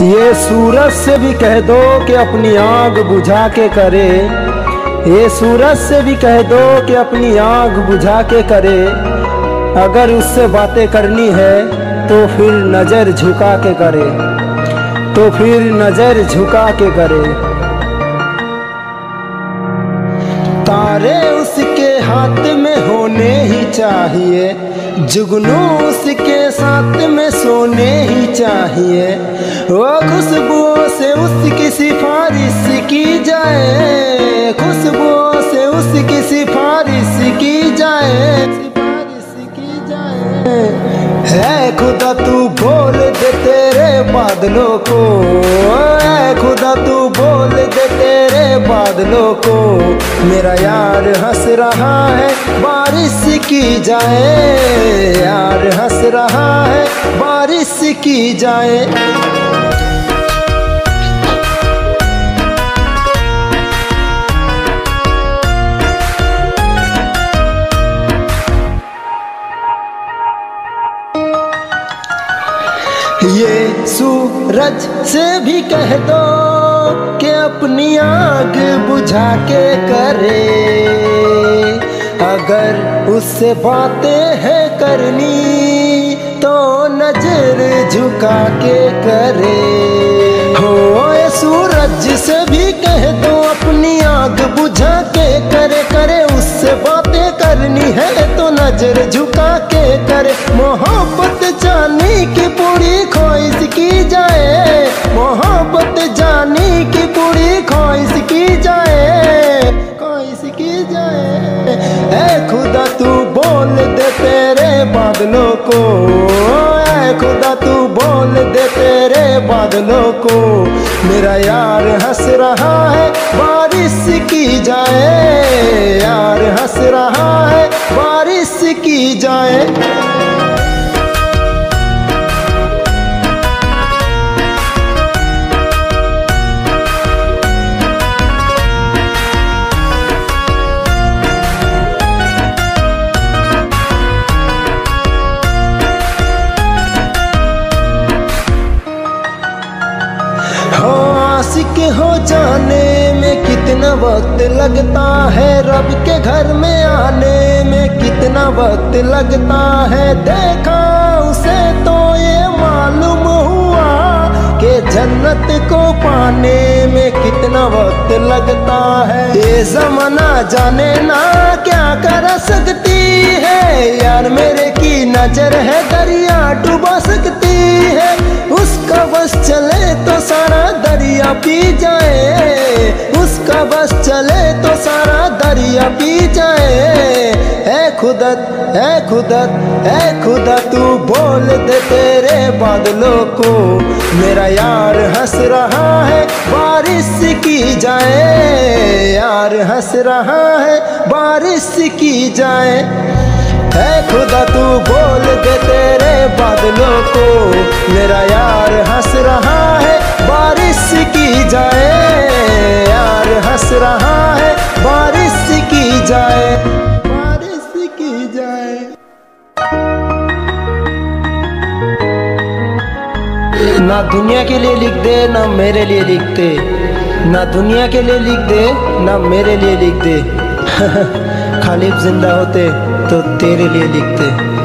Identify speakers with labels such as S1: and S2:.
S1: ये सूरज से भी कह दो कि अपनी आग बुझा के करे। ये सूरज से भी कह दो कि अपनी आग बुझा के करे। अगर उससे बातें करनी है तो फिर नज़र झुका के करे। तो फिर नज़र झुका के करे। तारे उसके हाथ में होने ही चाहिए। जुगनू उसके साथ में सोने ही चाहिए। वो खुशबुओं से उसकी सिफारिश की जाए। खुशबुओं से उसकी सिफारिश की जाए। सिफारिश की जाए। है खुदा, तू बोल दे तेरे बादलों को। है खुदा, तू बोल दे बादलों को। मेरा यार हंस रहा है, बारिश की जाए। यार हंस रहा है, बारिश की जाए। ये सूरज से भी कह दो कि अपनी आग बुझा के करे। अगर उससे बातें है करनी तो नज़र झुका के करे। हो ये सूरज से भी कह दो, अपनी आग बुझा के करे। करे उससे बातें करनी है तो नज़र झुका के करे। मोहब्बत जानी की को। ऐ खुदा, तू बोल दे तेरे बादलों को। मेरा यार हंस रहा है, बारिश की जाए, यार। आशिक हो जाने में कितना वक्त लगता है रब के घर में आने में कितना वक्त लगता है? देखा उसे तो ये मालूम हुआ कि जन्नत को पाने में कितना वक्त लगता है। ये जमाना जाने ना क्या कर सकती है? यार मेरे की नज़र है, दरिया डुबा सकती है। पी जाए। उसका बस चले तो सारा दरिया पी जाए। है खुदत है खुदत है खुदा तू बोल दे तेरे बादलों को। मेरा यार हंस रहा है, बारिश की जाए। यार हंस रहा है, बारिश की जाए। है खुदा, तू बोल दे तेरे बादलों को। मेरा यार हंस रहा की जाए। यार हंस रहा है, बारिश की जाए। बारिश की जाए। ना दुनिया के लिए लिख दे, ना मेरे लिए लिख दे। ना दुनिया के लिए लिख दे, ना मेरे लिए लिख दे। खालिब ज़िंदा होते तो तेरे लिए लिखते